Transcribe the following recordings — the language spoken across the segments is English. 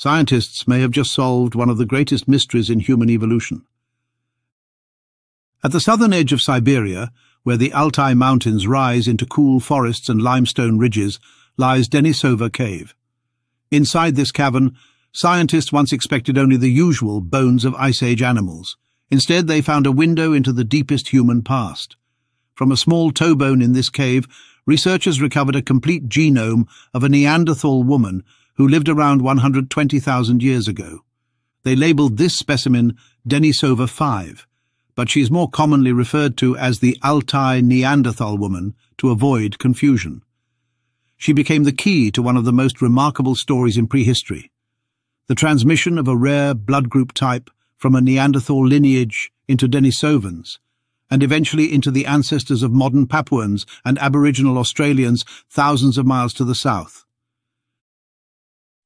scientists may have just solved one of the greatest mysteries in human evolution. At the southern edge of Siberia, where the Altai Mountains rise into cool forests and limestone ridges, lies Denisova Cave. Inside this cavern, scientists once expected only the usual bones of Ice Age animals. Instead, they found a window into the deepest human past. From a small toe bone in this cave, researchers recovered a complete genome of a Neanderthal woman who lived around 120,000 years ago. They labelled this specimen Denisova 5, but she is more commonly referred to as the Altai Neanderthal woman to avoid confusion. She became the key to one of the most remarkable stories in prehistory, the transmission of a rare blood group type from a Neanderthal lineage into Denisovans, and eventually into the ancestors of modern Papuans and Aboriginal Australians thousands of miles to the south.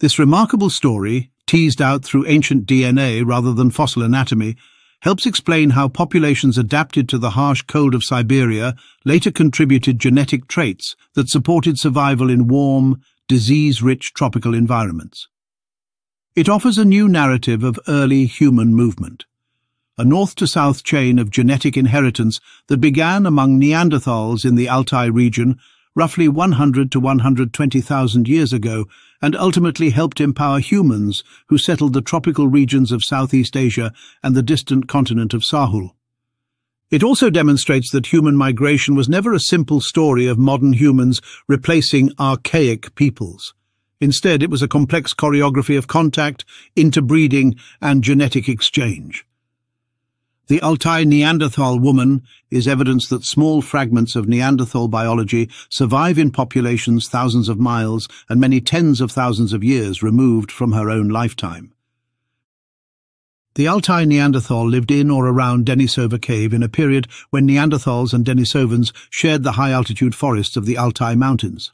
This remarkable story, teased out through ancient DNA rather than fossil anatomy, helps explain how populations adapted to the harsh cold of Siberia later contributed genetic traits that supported survival in warm, disease-rich tropical environments. It offers a new narrative of early human movement, a north-to-south chain of genetic inheritance that began among Neanderthals in the Altai region roughly 100 to 120,000 years ago and ultimately helped empower humans who settled the tropical regions of Southeast Asia and the distant continent of Sahul. It also demonstrates that human migration was never a simple story of modern humans replacing archaic peoples. Instead, it was a complex choreography of contact, interbreeding, and genetic exchange. The Altai Neanderthal woman is evidence that small fragments of Neanderthal biology survive in populations thousands of miles and many tens of thousands of years removed from her own lifetime. The Altai Neanderthal lived in or around Denisova Cave in a period when Neanderthals and Denisovans shared the high-altitude forests of the Altai Mountains.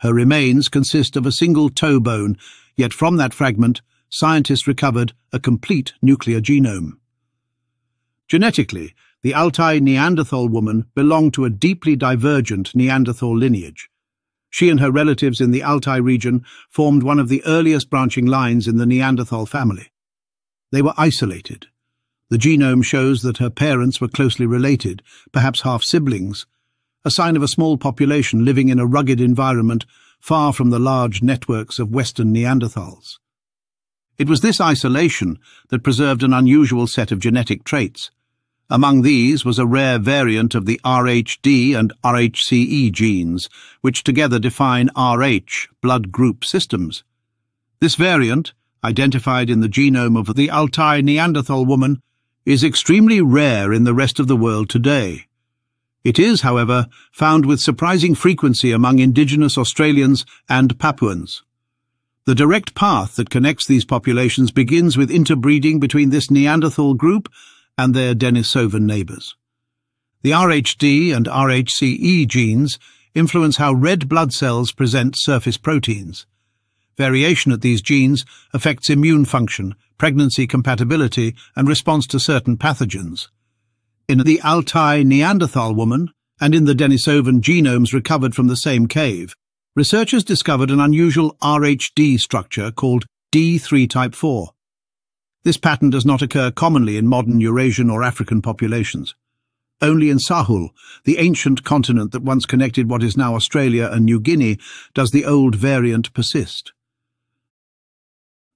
Her remains consist of a single toe bone, yet from that fragment, scientists recovered a complete nuclear genome. Genetically, the Altai Neanderthal woman belonged to a deeply divergent Neanderthal lineage. She and her relatives in the Altai region formed one of the earliest branching lines in the Neanderthal family. They were isolated. The genome shows that her parents were closely related, perhaps half-siblings, a sign of a small population living in a rugged environment far from the large networks of Western Neanderthals. It was this isolation that preserved an unusual set of genetic traits, among these was a rare variant of the RHD and RHCE genes, which together define Rh blood group systems. This variant, identified in the genome of the Altai Neanderthal woman, is extremely rare in the rest of the world today. It is, however, found with surprising frequency among indigenous Australians and Papuans. The direct path that connects these populations begins with interbreeding between this Neanderthal group and their Denisovan neighbours. The RHD and RHCE genes influence how red blood cells present surface proteins. Variation at these genes affects immune function, pregnancy compatibility, and response to certain pathogens. In the Altai Neanderthal woman, and in the Denisovan genomes recovered from the same cave, researchers discovered an unusual RHD structure called D3 type 4, this pattern does not occur commonly in modern Eurasian or African populations. Only in Sahul, the ancient continent that once connected what is now Australia and New Guinea, does the old variant persist.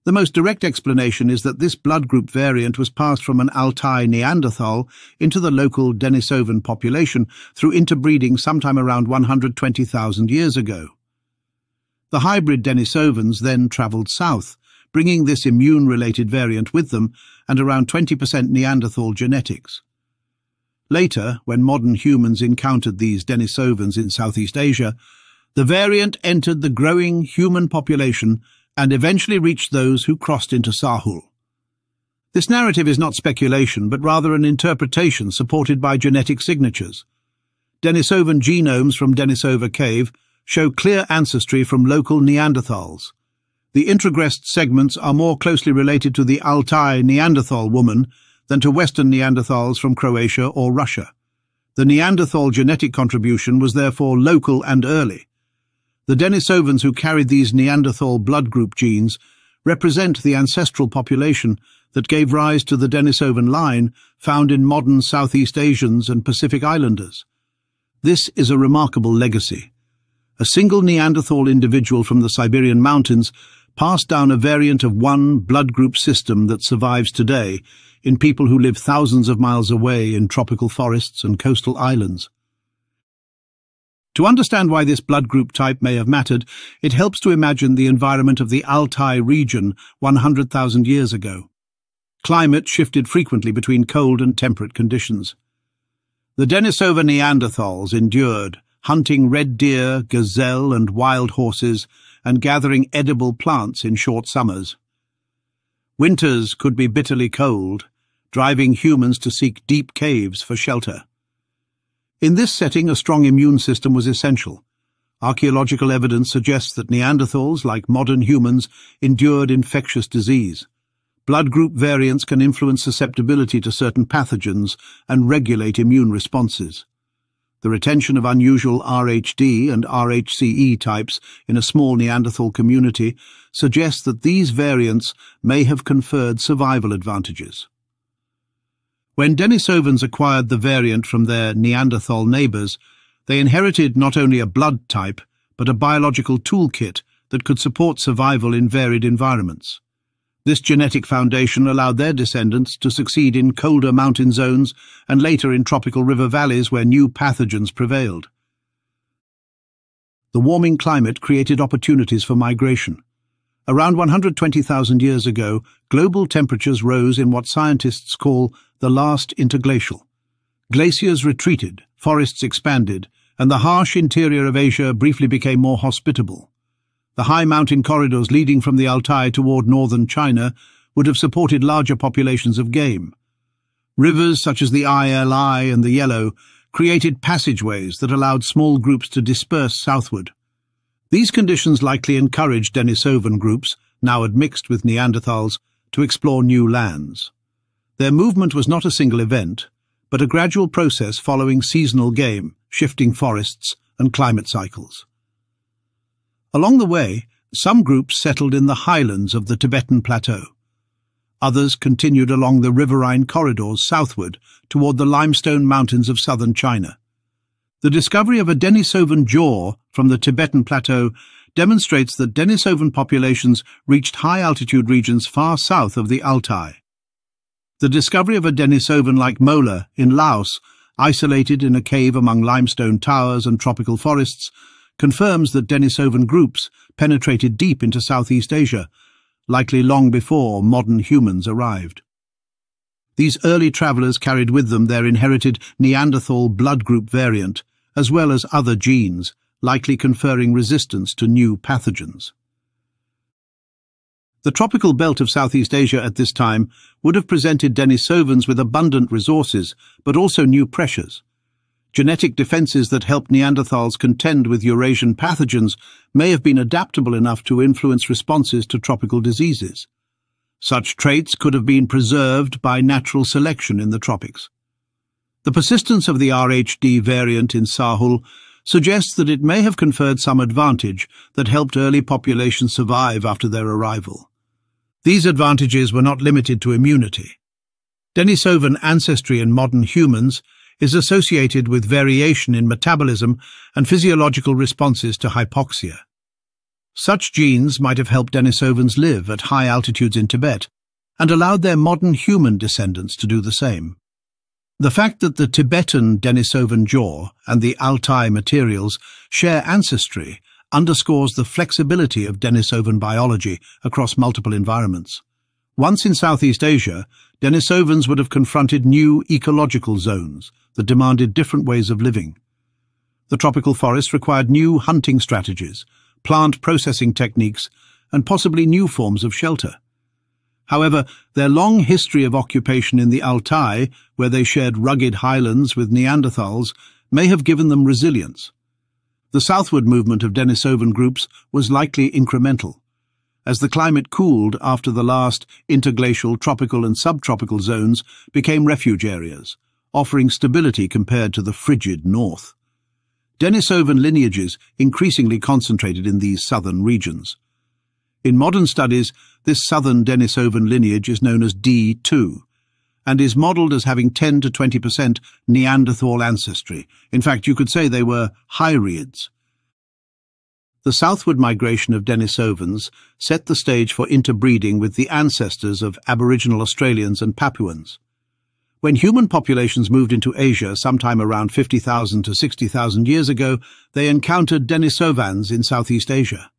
The most direct explanation is that this blood group variant was passed from an Altai Neanderthal into the local Denisovan population through interbreeding sometime around 120,000 years ago. The hybrid Denisovans then travelled south, bringing this immune-related variant with them and around 20% Neanderthal genetics. Later, when modern humans encountered these Denisovans in Southeast Asia, the variant entered the growing human population and eventually reached those who crossed into Sahul. This narrative is not speculation, but rather an interpretation supported by genetic signatures. Denisovan genomes from Denisova Cave show clear ancestry from local Neanderthals. The introgressed segments are more closely related to the Altai Neanderthal woman than to Western Neanderthals from Croatia or Russia. The Neanderthal genetic contribution was therefore local and early. The Denisovans who carried these Neanderthal blood group genes represent the ancestral population that gave rise to the Denisovan line found in modern Southeast Asians and Pacific Islanders. This is a remarkable legacy. A single Neanderthal individual from the Siberian mountains passed down a variant of one blood group system that survives today in people who live thousands of miles away in tropical forests and coastal islands. To understand why this blood group type may have mattered, it helps to imagine the environment of the Altai region 100,000 years ago. Climate shifted frequently between cold and temperate conditions. The Denisova Neanderthals endured, hunting red deer, gazelle and wild horses, and gathering edible plants in short summers. Winters could be bitterly cold, driving humans to seek deep caves for shelter. In this setting, a strong immune system was essential. Archaeological evidence suggests that Neanderthals, like modern humans, endured infectious disease. Blood group variants can influence susceptibility to certain pathogens and regulate immune responses. The retention of unusual RHD and RHCE types in a small Neanderthal community suggests that these variants may have conferred survival advantages. When Denisovans acquired the variant from their Neanderthal neighbours, they inherited not only a blood type, but a biological toolkit that could support survival in varied environments. This genetic foundation allowed their descendants to succeed in colder mountain zones and later in tropical river valleys where new pathogens prevailed. The warming climate created opportunities for migration. Around 120,000 years ago, global temperatures rose in what scientists call the last interglacial. Glaciers retreated, forests expanded, and the harsh interior of Asia briefly became more hospitable. The high mountain corridors leading from the Altai toward northern China would have supported larger populations of game. Rivers such as the Ili and the Yellow created passageways that allowed small groups to disperse southward. These conditions likely encouraged Denisovan groups, now admixed with Neanderthals, to explore new lands. Their movement was not a single event, but a gradual process following seasonal game, shifting forests, and climate cycles. Along the way, some groups settled in the highlands of the Tibetan Plateau. Others continued along the riverine corridors southward toward the limestone mountains of southern China. The discovery of a Denisovan jaw from the Tibetan Plateau demonstrates that Denisovan populations reached high-altitude regions far south of the Altai. The discovery of a Denisovan-like molar in Laos, isolated in a cave among limestone towers and tropical forests, confirms that Denisovan groups penetrated deep into Southeast Asia, likely long before modern humans arrived. These early travellers carried with them their inherited Neanderthal blood group variant, as well as other genes, likely conferring resistance to new pathogens. The tropical belt of Southeast Asia at this time would have presented Denisovans with abundant resources, but also new pressures. Genetic defences that helped Neanderthals contend with Eurasian pathogens may have been adaptable enough to influence responses to tropical diseases. Such traits could have been preserved by natural selection in the tropics. The persistence of the RHD variant in Sahul suggests that it may have conferred some advantage that helped early populations survive after their arrival. These advantages were not limited to immunity. Denisovan ancestry in modern humans is associated with variation in metabolism and physiological responses to hypoxia. Such genes might have helped Denisovans live at high altitudes in Tibet and allowed their modern human descendants to do the same. The fact that the Tibetan Denisovan jaw and the Altai materials share ancestry underscores the flexibility of Denisovan biology across multiple environments. Once in Southeast Asia, Denisovans would have confronted new ecological zones that demanded different ways of living. The tropical forest required new hunting strategies, plant processing techniques, and possibly new forms of shelter. However, their long history of occupation in the Altai, where they shared rugged highlands with Neanderthals, may have given them resilience. The southward movement of Denisovan groups was likely incremental. As the climate cooled after the last interglacial tropical and subtropical zones became refuge areas, offering stability compared to the frigid north. Denisovan lineages increasingly concentrated in these southern regions. In modern studies, this southern Denisovan lineage is known as D2 and is modelled as having 10 to 20% Neanderthal ancestry. In fact, you could say they were hybrids. The southward migration of Denisovans set the stage for interbreeding with the ancestors of Aboriginal Australians and Papuans. When human populations moved into Asia sometime around 50,000 to 60,000 years ago, they encountered Denisovans in Southeast Asia.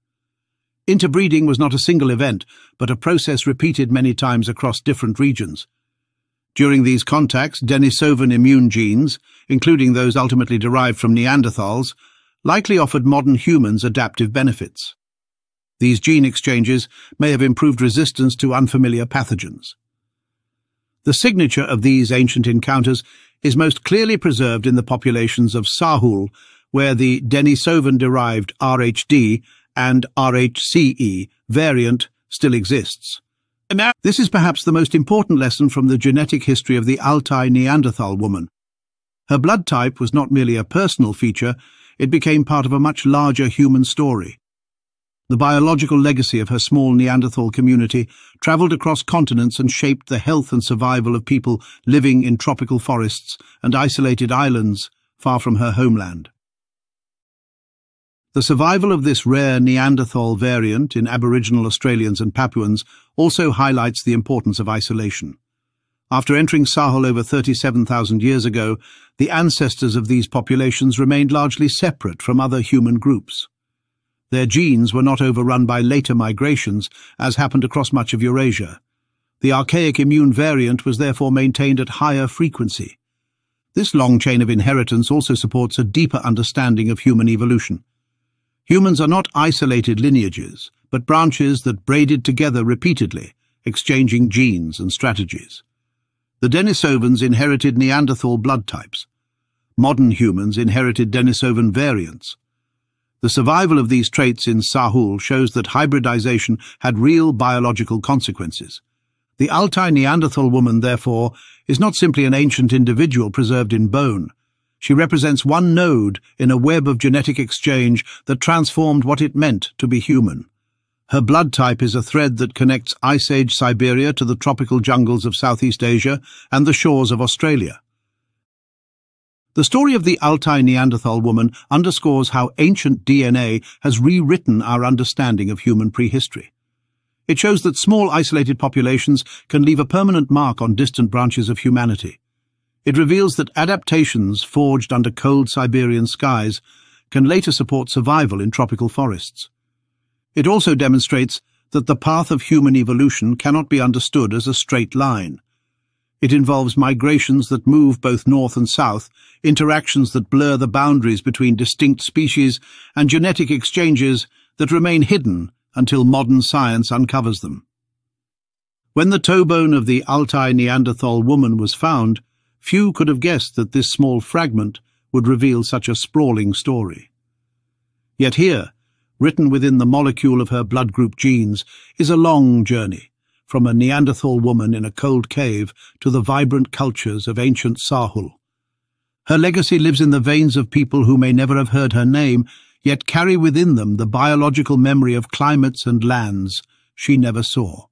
Interbreeding was not a single event, but a process repeated many times across different regions. During these contacts, Denisovan immune genes, including those ultimately derived from Neanderthals, likely offered modern humans adaptive benefits. These gene exchanges may have improved resistance to unfamiliar pathogens. The signature of these ancient encounters is most clearly preserved in the populations of Sahul, where the Denisovan-derived RHD and RHCE variant still exists. This is perhaps the most important lesson from the genetic history of the Altai Neanderthal woman. Her blood type was not merely a personal feature, it became part of a much larger human story. The biological legacy of her small Neanderthal community travelled across continents and shaped the health and survival of people living in tropical forests and isolated islands far from her homeland. The survival of this rare Neanderthal variant in Aboriginal Australians and Papuans also highlights the importance of isolation. After entering Sahul over 37,000 years ago, the ancestors of these populations remained largely separate from other human groups. Their genes were not overrun by later migrations, as happened across much of Eurasia. The archaic immune variant was therefore maintained at higher frequency. This long chain of inheritance also supports a deeper understanding of human evolution. Humans are not isolated lineages, but branches that braided together repeatedly, exchanging genes and strategies. The Denisovans inherited Neanderthal blood types. Modern humans inherited Denisovan variants. The survival of these traits in Sahul shows that hybridization had real biological consequences. The Altai Neanderthal woman, therefore, is not simply an ancient individual preserved in bone, she represents one node in a web of genetic exchange that transformed what it meant to be human. Her blood type is a thread that connects Ice Age Siberia to the tropical jungles of Southeast Asia and the shores of Australia. The story of the Altai Neanderthal woman underscores how ancient DNA has rewritten our understanding of human prehistory. It shows that small isolated populations can leave a permanent mark on distant branches of humanity. It reveals that adaptations forged under cold Siberian skies can later support survival in tropical forests. It also demonstrates that the path of human evolution cannot be understood as a straight line. It involves migrations that move both north and south, interactions that blur the boundaries between distinct species, and genetic exchanges that remain hidden until modern science uncovers them. When the toe bone of the Altai Neanderthal woman was found, Few could have guessed that this small fragment would reveal such a sprawling story. Yet here, written within the molecule of her blood group genes, is a long journey, from a Neanderthal woman in a cold cave to the vibrant cultures of ancient Sahul. Her legacy lives in the veins of people who may never have heard her name, yet carry within them the biological memory of climates and lands she never saw.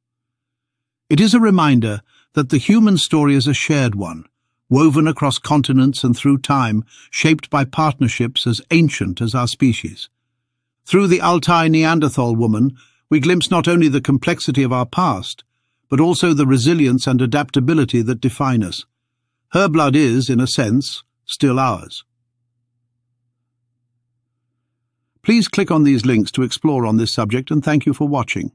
It is a reminder that the human story is a shared one, woven across continents and through time, shaped by partnerships as ancient as our species. Through the Altai Neanderthal woman, we glimpse not only the complexity of our past, but also the resilience and adaptability that define us. Her blood is, in a sense, still ours. Please click on these links to explore on this subject and thank you for watching.